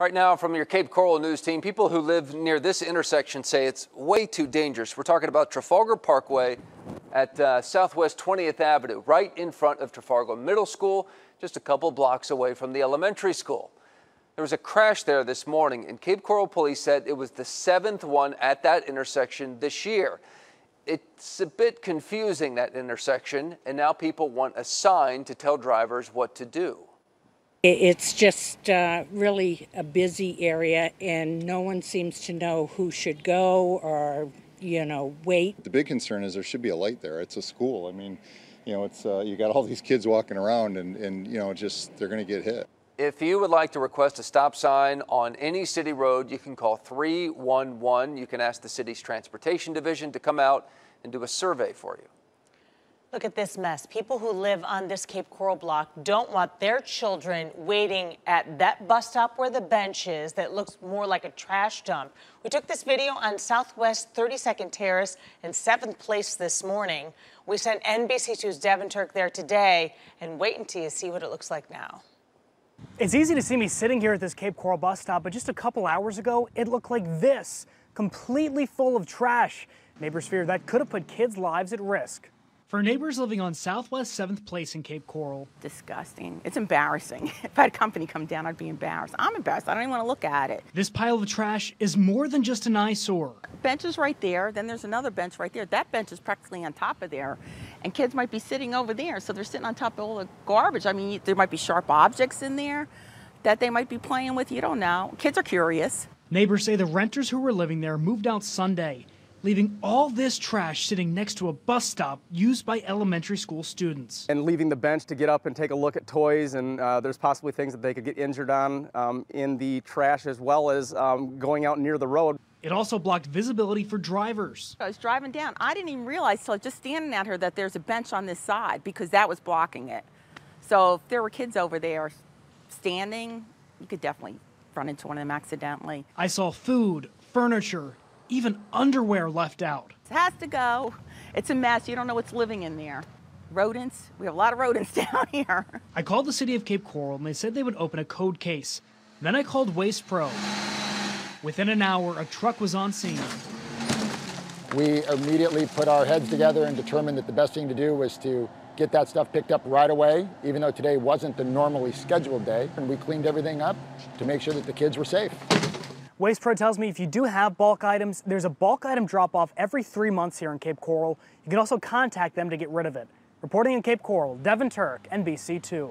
Right now, from your Cape Coral News team, people who live near this intersection say it's way too dangerous. We're talking about Trafalgar Parkway at uh, Southwest 20th Avenue, right in front of Trafalgar Middle School, just a couple blocks away from the elementary school. There was a crash there this morning, and Cape Coral police said it was the seventh one at that intersection this year. It's a bit confusing, that intersection, and now people want a sign to tell drivers what to do. It's just uh, really a busy area, and no one seems to know who should go or, you know, wait. The big concern is there should be a light there. It's a school. I mean, you know, it's uh, you got all these kids walking around, and, and you know, just they're going to get hit. If you would like to request a stop sign on any city road, you can call 311. You can ask the city's transportation division to come out and do a survey for you. Look at this mess. People who live on this Cape Coral block don't want their children waiting at that bus stop where the bench is that looks more like a trash dump. We took this video on Southwest 32nd Terrace in 7th Place this morning. We sent NBC2's Devin Turk there today and wait until you see what it looks like now. It's easy to see me sitting here at this Cape Coral bus stop, but just a couple hours ago, it looked like this, completely full of trash. Neighbors fear that could have put kids' lives at risk. For neighbors living on Southwest 7th Place in Cape Coral. Disgusting. It's embarrassing. If I had a company come down, I'd be embarrassed. I'm embarrassed. I don't even want to look at it. This pile of trash is more than just an eyesore. Bench is right there. Then there's another bench right there. That bench is practically on top of there. And kids might be sitting over there. So they're sitting on top of all the garbage. I mean, there might be sharp objects in there that they might be playing with. You don't know. Kids are curious. Neighbors say the renters who were living there moved out Sunday leaving all this trash sitting next to a bus stop used by elementary school students. And leaving the bench to get up and take a look at toys, and uh, there's possibly things that they could get injured on um, in the trash as well as um, going out near the road. It also blocked visibility for drivers. I was driving down. I didn't even realize till just standing out here that there's a bench on this side because that was blocking it. So if there were kids over there standing, you could definitely run into one of them accidentally. I saw food, furniture, even underwear left out. It has to go. It's a mess. You don't know what's living in there. Rodents. We have a lot of rodents down here. I called the city of Cape Coral and they said they would open a code case. Then I called Waste Pro. Within an hour, a truck was on scene. We immediately put our heads together and determined that the best thing to do was to get that stuff picked up right away, even though today wasn't the normally scheduled day. And we cleaned everything up to make sure that the kids were safe. Waste Pro tells me if you do have bulk items, there's a bulk item drop off every three months here in Cape Coral. You can also contact them to get rid of it. Reporting in Cape Coral, Devin Turk, NBC2.